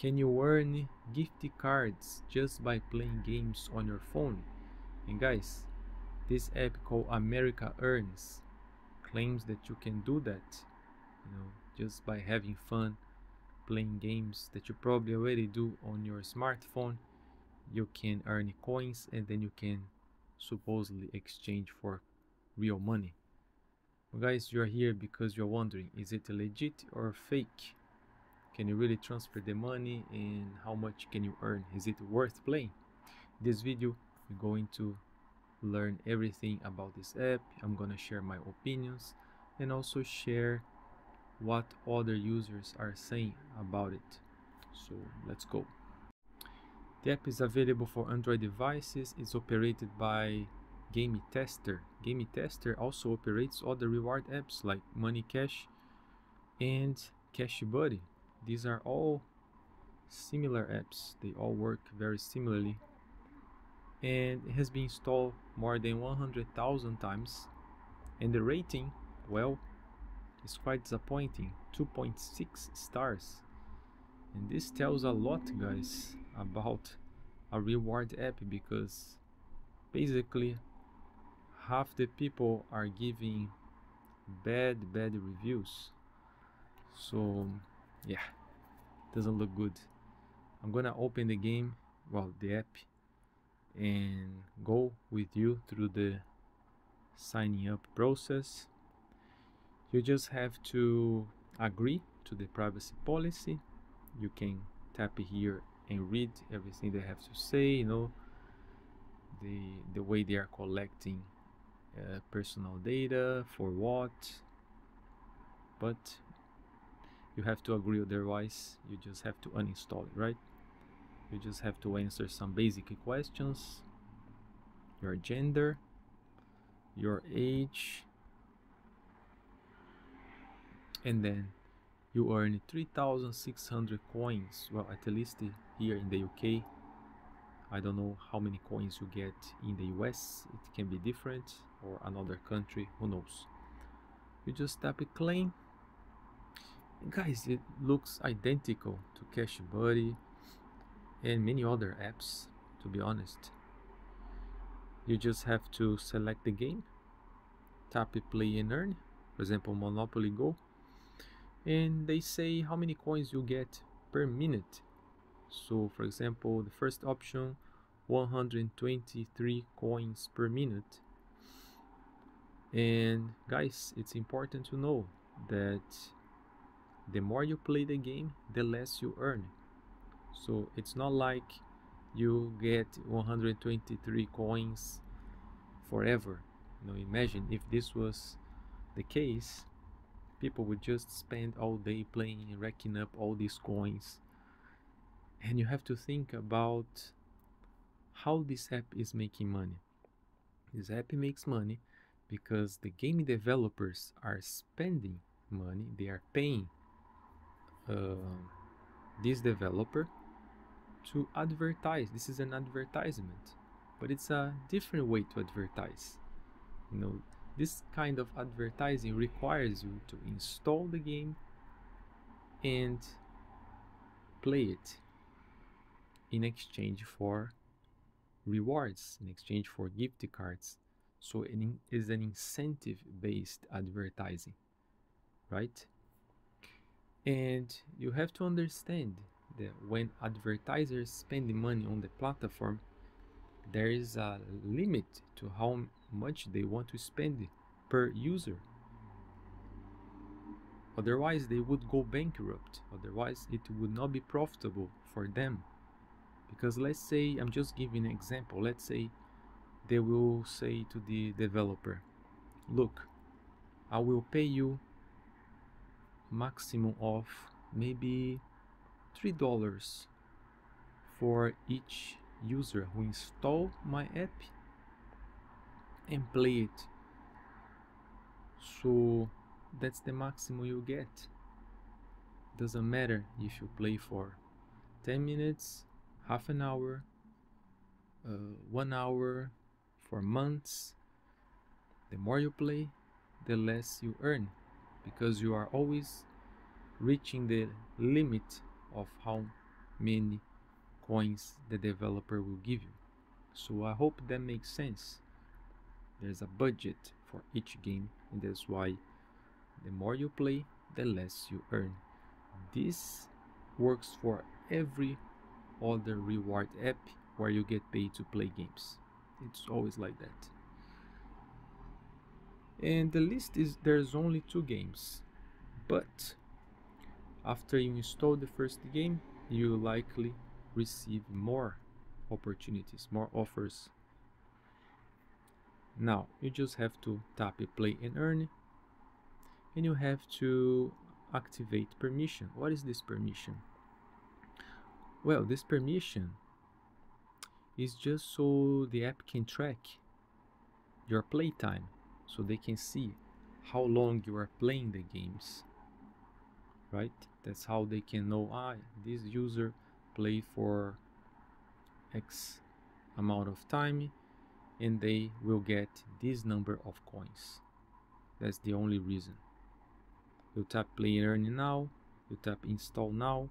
Can you earn gift cards just by playing games on your phone? And guys, this app called America Earns claims that you can do that, you know, just by having fun playing games that you probably already do on your smartphone. You can earn coins and then you can supposedly exchange for real money. Well, guys, you're here because you're wondering is it legit or fake? Can you really transfer the money and how much can you earn? Is it worth playing? this video, we're going to learn everything about this app. I'm gonna share my opinions and also share what other users are saying about it. So let's go. The app is available for Android devices. It's operated by Game Tester. Game Tester also operates other reward apps like Money Cash and Cash Buddy. These are all similar apps. They all work very similarly. And it has been installed more than 100,000 times. And the rating, well, is quite disappointing 2.6 stars. And this tells a lot, guys, about a reward app because basically half the people are giving bad bad reviews so yeah. Doesn't look good. I'm gonna open the game well the app and go with you through the signing up process. You just have to agree to the privacy policy. You can tap here and read everything they have to say you know the the way they are collecting uh, personal data for what. But you have to agree otherwise you just have to uninstall it right? You just have to answer some basic questions your gender your age and then you earn 3600 coins. Well at least here in the UK I don't know how many coins you get in the US it can be different or another country who knows? You just tap a claim guys it looks identical to Cash Buddy and many other apps to be honest. You just have to select the game tap play and earn. For example Monopoly Go. And they say how many coins you get per minute. So for example the first option 123 coins per minute. And guys it's important to know that the more you play the game the less you earn. So it's not like you get 123 coins forever. You know imagine if this was the case people would just spend all day playing and racking up all these coins. And you have to think about how this app is making money. This app makes money because the game developers are spending money they are paying uh, this developer to advertise. This is an advertisement but it's a different way to advertise. You know this kind of advertising requires you to install the game and play it in exchange for rewards in exchange for gift cards. So it is an incentive based advertising right and you have to understand that when advertisers spend money on the platform there is a limit to how much they want to spend per user. Otherwise they would go bankrupt. Otherwise it would not be profitable for them. Because let's say i'm just giving an example. Let's say they will say to the developer look i will pay you maximum of maybe three dollars for each user who install my app and play it. So that's the maximum you get. Doesn't matter if you play for 10 minutes half an hour uh, one hour for months. The more you play the less you earn because you are always reaching the limit of how many coins the developer will give you. So I hope that makes sense. There's a budget for each game, and that's why the more you play, the less you earn. This works for every other reward app where you get paid to play games. It's always like that. And the list is there's only two games, but after you install the first game, you likely receive more opportunities, more offers. Now you just have to tap play and earn and you have to activate permission. What is this permission? Well, this permission is just so the app can track your playtime so they can see how long you are playing the games right? That's how they can know ah this user play for x amount of time and they will get this number of coins. That's the only reason. You tap play and earn now you tap install now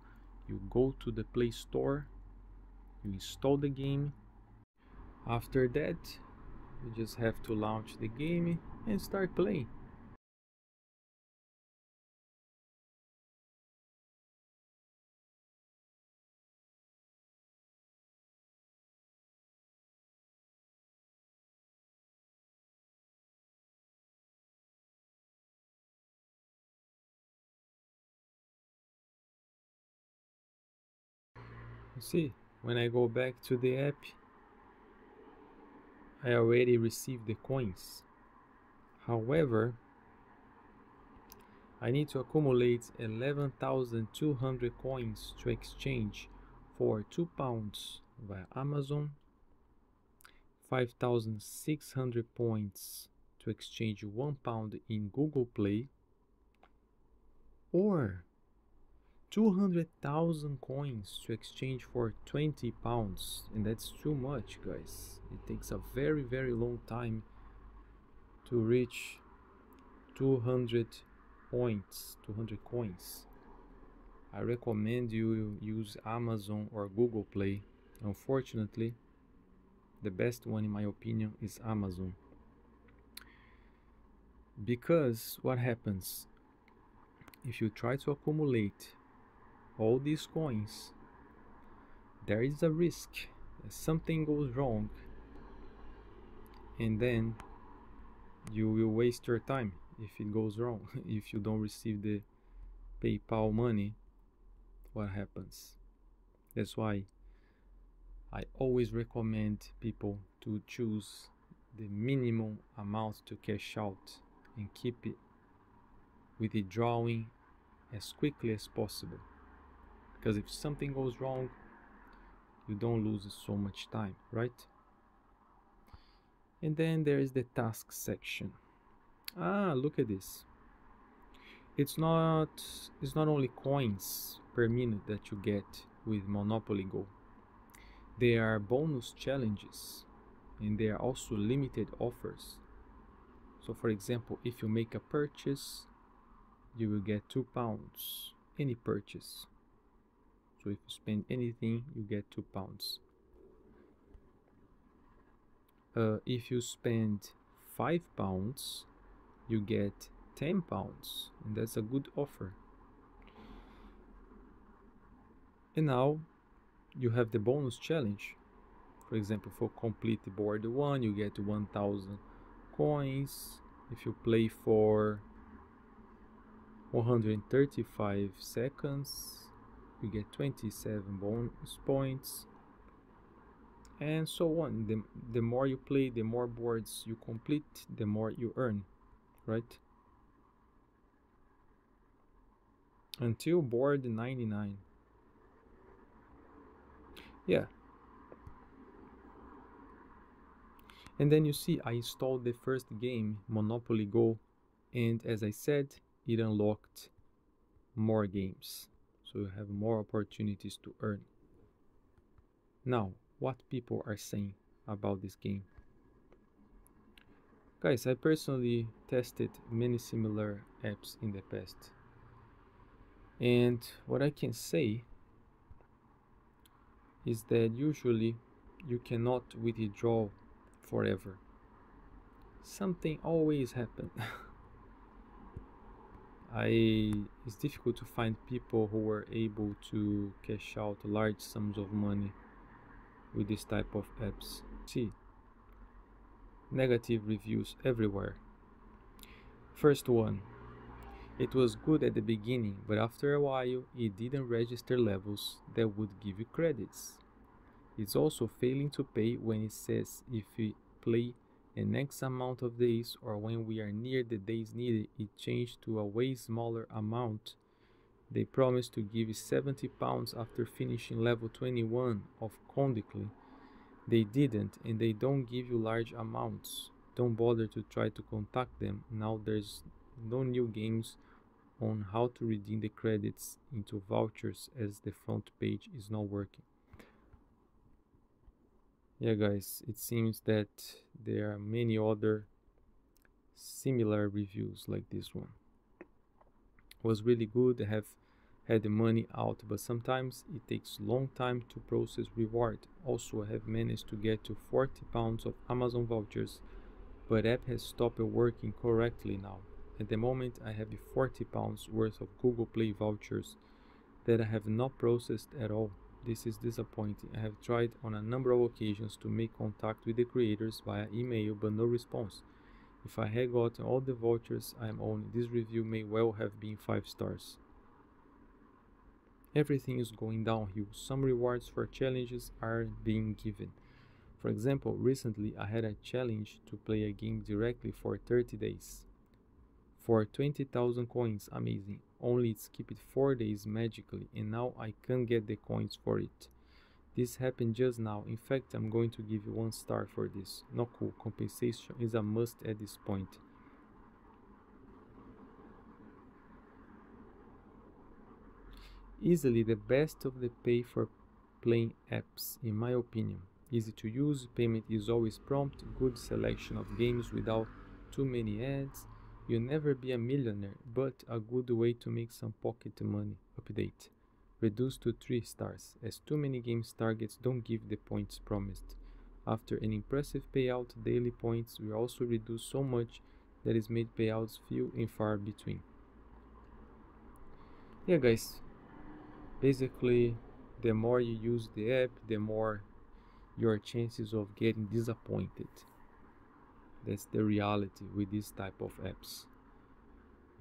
you go to the play store you install the game. After that you just have to launch the game and start playing. See, when I go back to the app, I already received the coins. However, I need to accumulate 11,200 coins to exchange for 2 pounds via Amazon, 5,600 points to exchange 1 pound in Google Play, or 200,000 coins to exchange for 20 pounds and that's too much guys. It takes a very very long time to reach 200 points 200 coins. I recommend you use Amazon or Google Play. Unfortunately the best one in my opinion is Amazon. Because what happens? If you try to accumulate all these coins, there is a risk that something goes wrong and then you will waste your time if it goes wrong. if you don't receive the PayPal money, what happens? That's why I always recommend people to choose the minimum amount to cash out and keep it with withdrawing as quickly as possible because if something goes wrong you don't lose so much time right? And then there is the task section. Ah look at this. It's not it's not only coins per minute that you get with Monopoly Go. There are bonus challenges and there are also limited offers. So for example if you make a purchase you will get two pounds. Any purchase if you spend anything you get two pounds. Uh, if you spend five pounds you get 10 pounds and that's a good offer. And now you have the bonus challenge. For example for complete board one you get 1000 coins. If you play for 135 seconds you get 27 bonus points. And so on. The, the more you play the more boards you complete the more you earn right? Until board 99 yeah. And then you see I installed the first game Monopoly Go and as I said it unlocked more games so you have more opportunities to earn. Now, what people are saying about this game. Guys, I personally tested many similar apps in the past. And what I can say is that usually you cannot withdraw forever. Something always happens. I it's difficult to find people who were able to cash out large sums of money with this type of apps. See, negative reviews everywhere. First one, it was good at the beginning, but after a while it didn't register levels that would give you credits. It's also failing to pay when it says if you play an X amount of days or when we are near the days needed, it changed to a way smaller amount. They promised to give 70 pounds after finishing level 21 of Condically. They didn't, and they don't give you large amounts. Don't bother to try to contact them. Now there's no new games on how to redeem the credits into vouchers as the front page is not working yeah guys it seems that there are many other similar reviews like this one. It was really good I have had the money out but sometimes it takes long time to process reward. Also I have managed to get to 40 pounds of Amazon vouchers but app has stopped working correctly now. At the moment I have 40 pounds worth of Google Play vouchers that I have not processed at all this is disappointing. I have tried on a number of occasions to make contact with the creators via email but no response. If I had gotten all the vouchers I am owing, this review may well have been 5 stars. Everything is going downhill. Some rewards for challenges are being given. For example, recently I had a challenge to play a game directly for 30 days. For 20,000 coins, amazing only it skipped 4 days magically and now I can't get the coins for it. This happened just now. In fact, I'm going to give you 1 star for this. No cool. Compensation is a must at this point. Easily the best of the pay for playing apps, in my opinion. Easy to use, payment is always prompt, good selection of games without too many ads, You'll never be a millionaire, but a good way to make some pocket money. Update. Reduced to 3 stars, as too many games targets don't give the points promised. After an impressive payout, daily points will also reduce so much that is made payouts few and far between. Yeah guys, basically the more you use the app, the more your chances of getting disappointed that's the reality with this type of apps.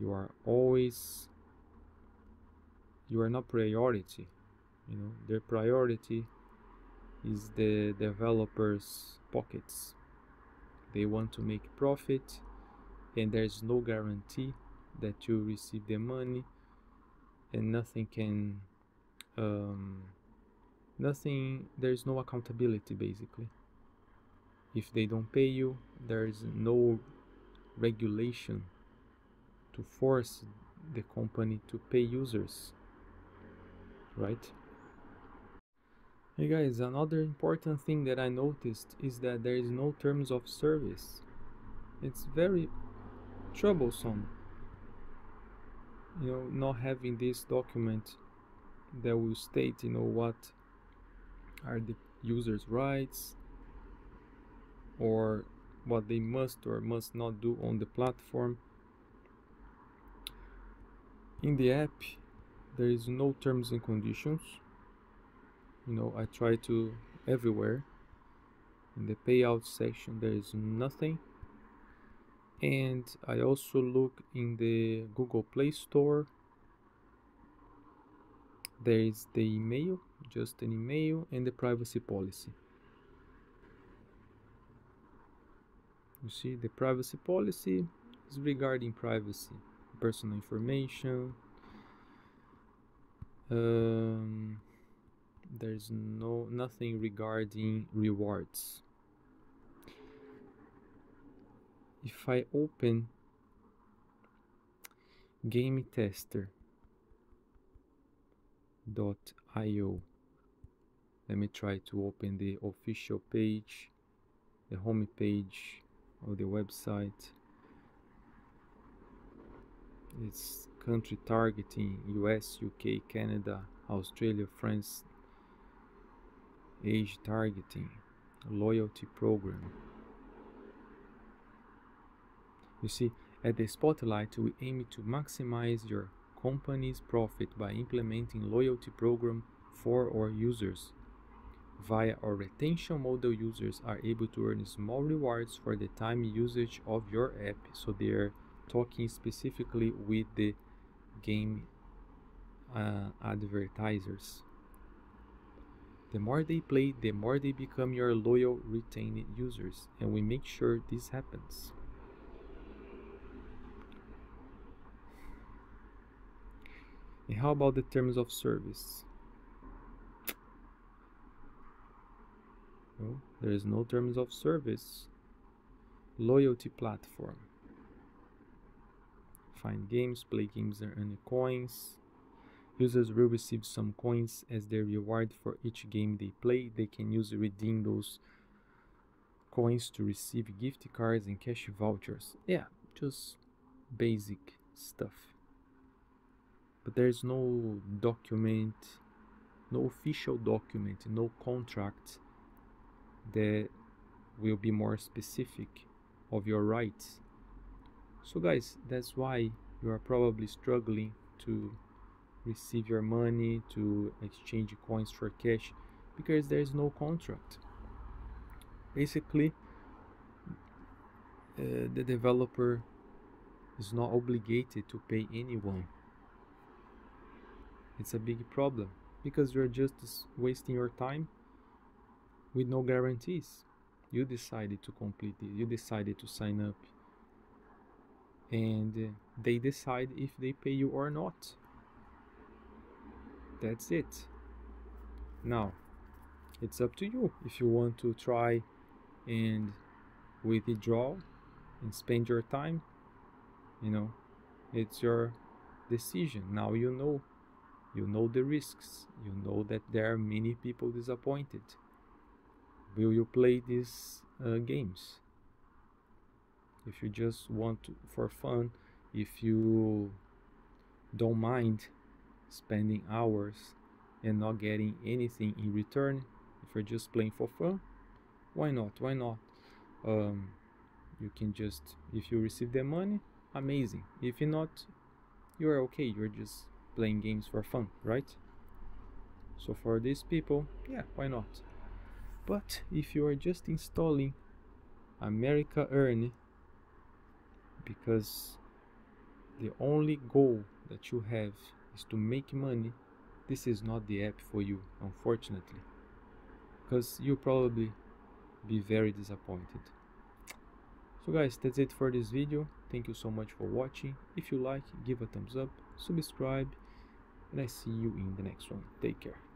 You are always you are not priority you know? Their priority is the developers pockets. They want to make profit and there's no guarantee that you receive the money and nothing can um, nothing there's no accountability basically if they don't pay you there is no regulation to force the company to pay users right? Hey guys another important thing that i noticed is that there is no terms of service. It's very troublesome you know not having this document that will state you know what are the users rights or what they must or must not do on the platform. In the app, there is no terms and conditions. You know, I try to everywhere. In the payout section, there is nothing. And I also look in the Google Play Store. There is the email, just an email, and the privacy policy. You see, the privacy policy is regarding privacy, personal information. Um, there's no nothing regarding rewards. If I open gametester.io let me try to open the official page the home page of the website. It's country targeting US, UK, Canada, Australia, France, age targeting loyalty program. You see at the spotlight we aim to maximize your company's profit by implementing loyalty program for our users via our retention model users are able to earn small rewards for the time usage of your app so they're talking specifically with the game uh, advertisers the more they play, the more they become your loyal retained users, and we make sure this happens. And how about the terms of service? Well, there is no terms of service. Loyalty platform. Find games, play games, and earn coins. Users will receive some coins as their reward for each game they play. They can use redeem those coins to receive gift cards and cash vouchers. Yeah, just basic stuff. But there's no document, no official document, no contract that will be more specific of your rights. So guys, that's why you are probably struggling to receive your money, to exchange coins for cash, because there is no contract. Basically, uh, the developer is not obligated to pay anyone. It's a big problem because you're just wasting your time with no guarantees. You decided to complete it, you decided to sign up, and uh, they decide if they pay you or not. That's it. Now it's up to you if you want to try and withdraw and spend your time. You know it's your decision. Now you know. You know the risks. You know that there are many people disappointed will you play these uh, games? If you just want to, for fun if you don't mind spending hours and not getting anything in return if you're just playing for fun why not why not? Um, you can just if you receive the money amazing. If you're not you're okay you're just playing games for fun right? So for these people yeah why not but if you are just installing america earn because the only goal that you have is to make money, this is not the app for you, unfortunately. Because you'll probably be very disappointed. So guys, that's it for this video. Thank you so much for watching. If you like, give a thumbs up, subscribe, and I see you in the next one. Take care.